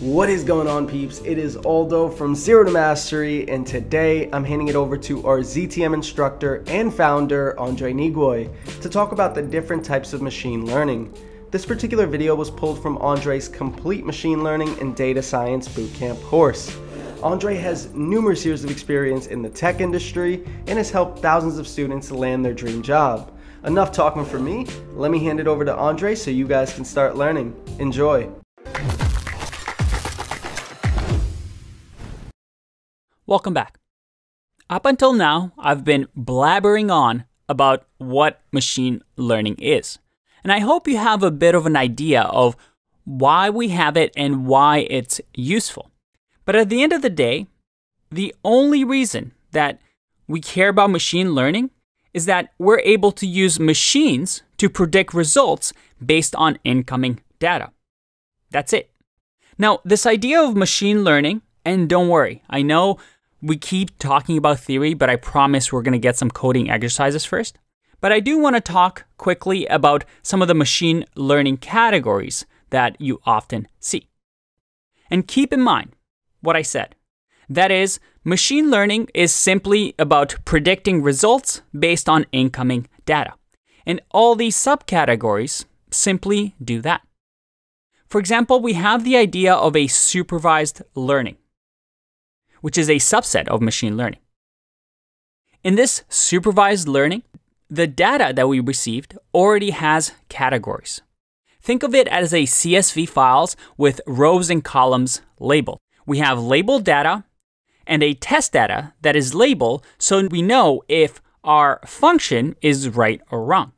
What is going on peeps? It is Aldo from Zero to Mastery and today I'm handing it over to our ZTM instructor and founder Andrei Neagoie to talk about the different types of machine learning. This particular video was pulled from Andrei's complete machine learning and data science bootcamp course. Andrei has numerous years of experience in the tech industry and has helped thousands of students land their dream job. Enough talking for me, let me hand it over to Andrei so you guys can start learning. Enjoy! Welcome back. Up until now, I've been blabbering on about what machine learning is. And I hope you have a bit of an idea of why we have it and why it's useful. But at the end of the day, the only reason that we care about machine learning is that we're able to use machines to predict results based on incoming data. That's it. Now, this idea of machine learning, and don't worry, I know we keep talking about theory, but I promise we're going to get some coding exercises first. But I do want to talk quickly about some of the machine learning categories that you often see. And keep in mind what I said. That is, machine learning is simply about predicting results based on incoming data. And all these subcategories simply do that. For example, we have the idea of a supervised learning which is a subset of machine learning. In this supervised learning, the data that we received already has categories. Think of it as a CSV files with rows and columns labeled. We have labeled data and a test data that is labeled so we know if our function is right or wrong.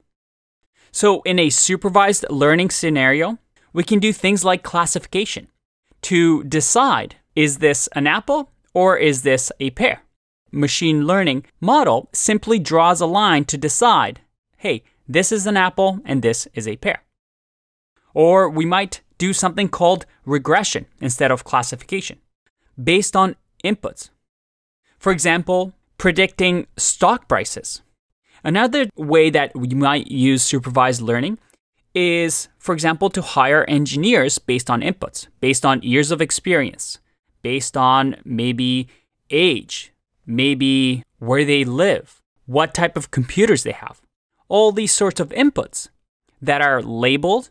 So in a supervised learning scenario, we can do things like classification to decide is this an apple or is this a pear? Machine learning model simply draws a line to decide, hey, this is an apple and this is a pear. Or we might do something called regression instead of classification, based on inputs. For example, predicting stock prices. Another way that we might use supervised learning is, for example, to hire engineers based on inputs, based on years of experience, based on maybe age, maybe where they live, what type of computers they have. All these sorts of inputs that are labeled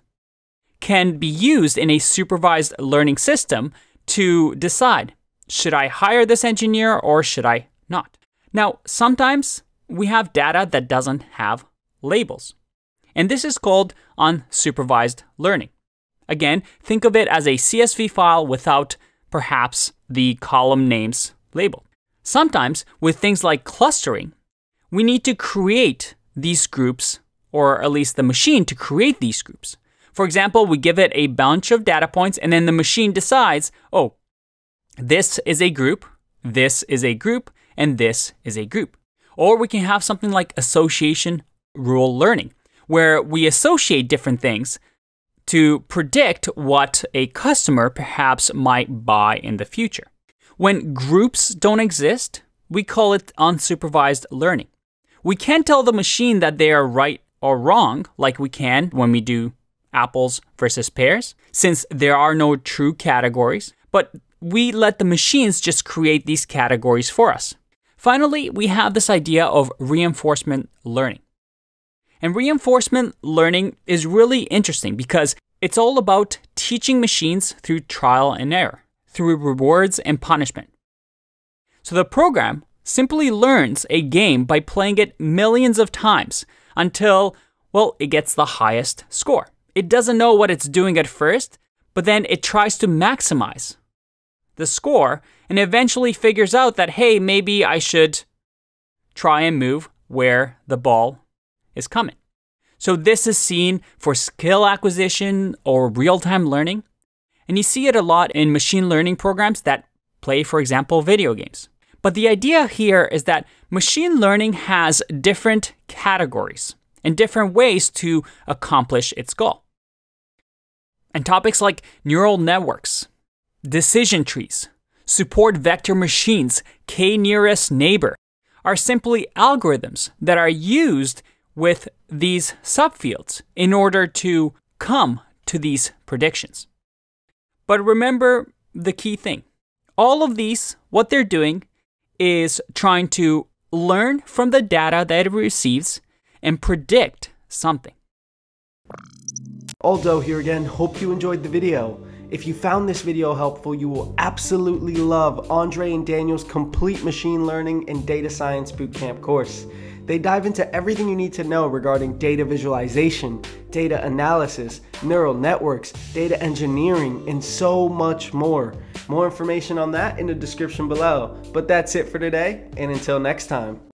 can be used in a supervised learning system to decide should I hire this engineer or should I not? Now, sometimes we have data that doesn't have labels. And this is called unsupervised learning. Again, think of it as a CSV file without perhaps the column names label. Sometimes, with things like clustering, we need to create these groups, or at least the machine to create these groups. For example, we give it a bunch of data points, and then the machine decides, oh, this is a group, this is a group, and this is a group. Or we can have something like association rule learning, where we associate different things to predict what a customer perhaps might buy in the future. When groups don't exist, we call it unsupervised learning. We can't tell the machine that they are right or wrong like we can when we do apples versus pears, since there are no true categories, but we let the machines just create these categories for us. Finally, we have this idea of reinforcement learning. And reinforcement learning is really interesting because it's all about teaching machines through trial and error, through rewards and punishment. So the program simply learns a game by playing it millions of times until, well, it gets the highest score. It doesn't know what it's doing at first, but then it tries to maximize the score and eventually figures out that, hey, maybe I should try and move where the ball is coming. So this is seen for skill acquisition or real-time learning. And you see it a lot in machine learning programs that play, for example, video games. But the idea here is that machine learning has different categories and different ways to accomplish its goal. And topics like neural networks, decision trees, support vector machines, k nearest neighbor, are simply algorithms that are used with these subfields in order to come to these predictions. But remember the key thing. All of these, what they're doing is trying to learn from the data that it receives and predict something. Aldo here again, hope you enjoyed the video. If you found this video helpful, you will absolutely love Andrei and Daniel's complete machine learning and data science bootcamp course. They dive into everything you need to know regarding data visualization, data analysis, neural networks, data engineering, and so much more. More information on that in the description below. But that's it for today, and until next time.